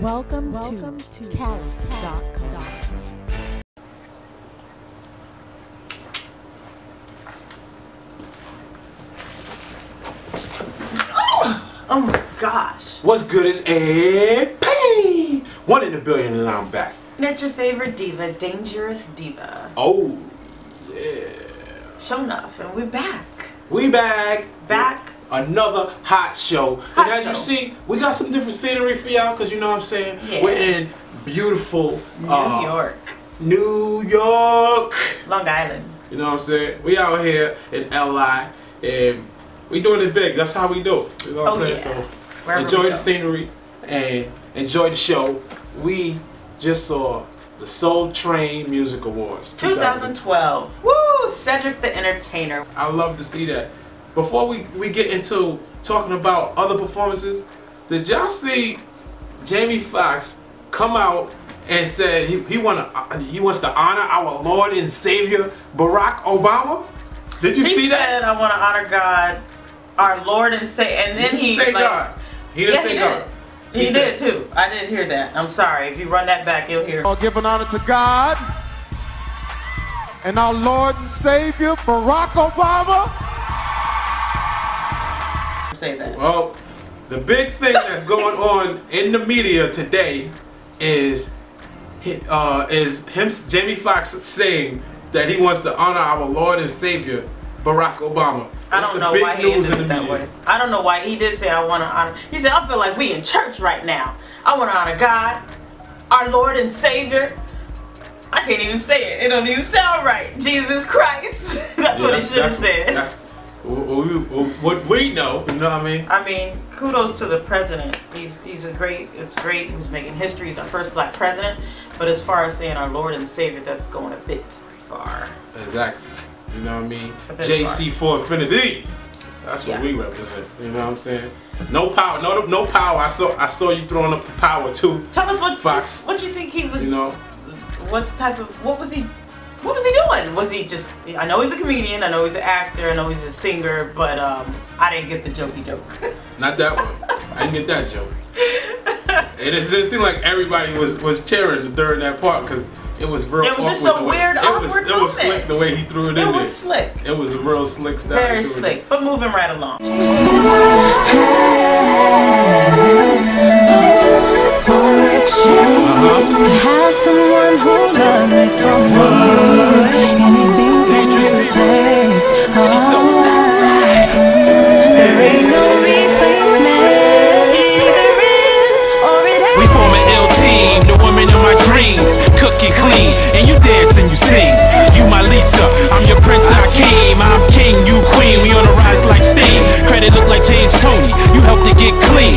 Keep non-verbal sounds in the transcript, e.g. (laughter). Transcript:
Welcome, Welcome to, to Cali.com. Oh, oh my gosh. What's good is Ed Payne. One in a billion and I'm back. And it's your favorite diva, Dangerous Diva. Oh, yeah. Show enough, and we're back. We back. Back. Another hot show. Hot and as you see, we got some different scenery for y'all because you know what I'm saying? Yeah. We're in beautiful New uh, York. New York. Long Island. You know what I'm saying? We out here in LI and we doing it big. That's how we do. it. You know what Oh, I'm yeah. saying? So Wherever enjoy the scenery and enjoy the show. We just saw the Soul Train Music Awards 2012. Woo! Cedric the Entertainer. I love to see that. Before we, we get into talking about other performances, did y'all see Jamie Foxx come out and said he, he wanna he wants to honor our Lord and Savior Barack Obama? Did you he see said, that? I want to honor God, our Lord and say, and then he, didn't say like, God. He didn't Yeah, say he God. did. He, He did too. I didn't hear that. I'm sorry. If you run that back, you'll hear. I'll give an honor to God and our Lord and Savior, Barack Obama. Say that. Well, the big thing that's going on in the media today is uh, is him Jamie Foxx saying that he wants to honor our Lord and Savior Barack Obama. I don't know why he ended it that media. way. I don't know why he did say I want to honor. He said I feel like we in church right now. I want to honor God, our Lord and Savior. I can't even say it. It don't even sound right. Jesus Christ. (laughs) that's Yeah, what he should have said. That's we, what we know. You know what I mean? I mean, kudos to the president. He's he's a great. It's great. He's making history. He's our first black president. But as far as saying our Lord and Savior, that's going a bit far. Exactly. You know what I mean? JC for Infinity. That's what Yeah. we represent. You know what I'm saying? No power. No, no power. I saw. I saw you throwing up the power too. Tell us what Fox. what you think he was. You know. what type of what was he what was he doing was he just i know he's a comedian i know he's an actor i know he's a singer but um i didn't get the jokey joke (laughs) Not that one. I didn't get that joke. It is- didn't seem like everybody was was cheering during that part because it was real. It was just a the way- weird, it was, awkward It was slick the way he threw it, it in It was there. slick It was a real slick style. very he threw it in. slick but moving right along (laughs) And clean, and you dance and you sing. You my Lisa, I'm your Prince Hakeem. I'm king, you queen. We on the rise like steam. Credit look like James Toney. You helped to get clean.